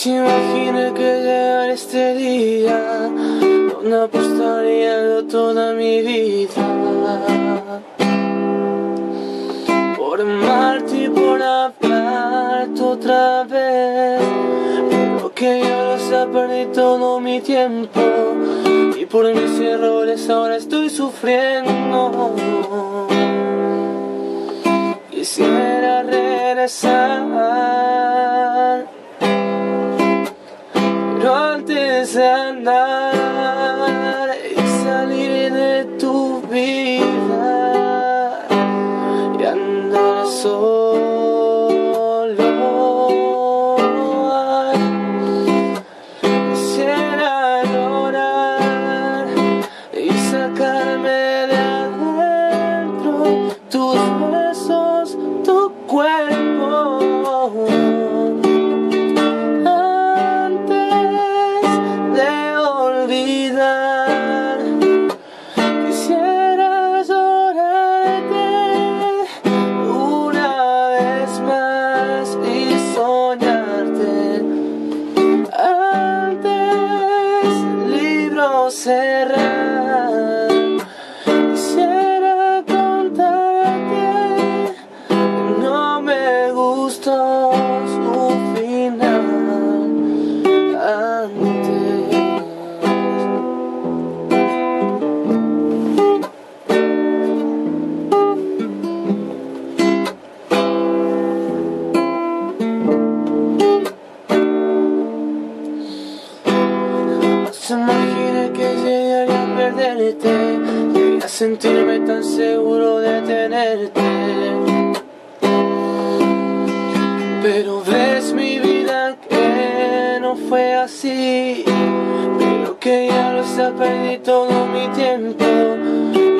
se imagina que llegar este día donde apostaría toda mi vida. Por amarte y por hablarte otra vez pero que yo lo sé perdí todo mi tiempo y por mis errores ahora estoy sufriendo. Quisiera regresar andar y salir de tu vida y andar solo, quisiera llorar y sacarme de cerrar, quisiera contarte no me gustó su final antes. Se imagina que a perderte y a sentirme tan seguro de tenerte. Pero ves mi vida que no fue así, pero que ya lo sé, perdí todo mi tiempo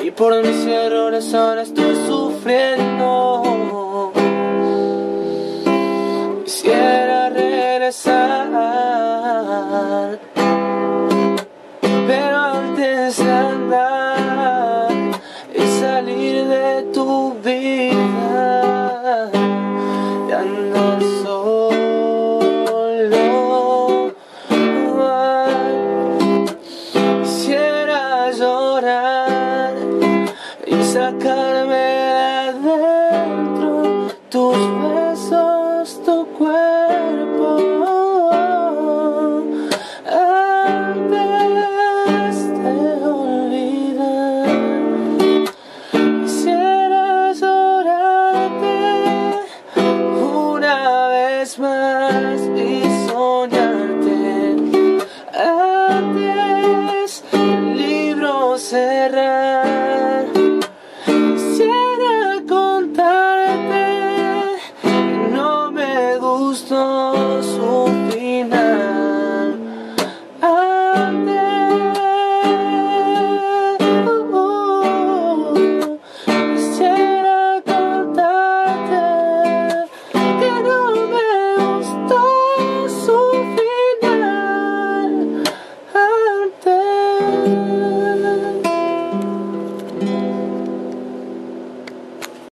y por mis errores ahora estoy sufriendo. Quisiera regresar andar y salir de tu vida y andar solo, quisiera llorar y sacarme de adentro tus besos, tu cuerpo. Vez más y soñarte. Antes, libro cerrar.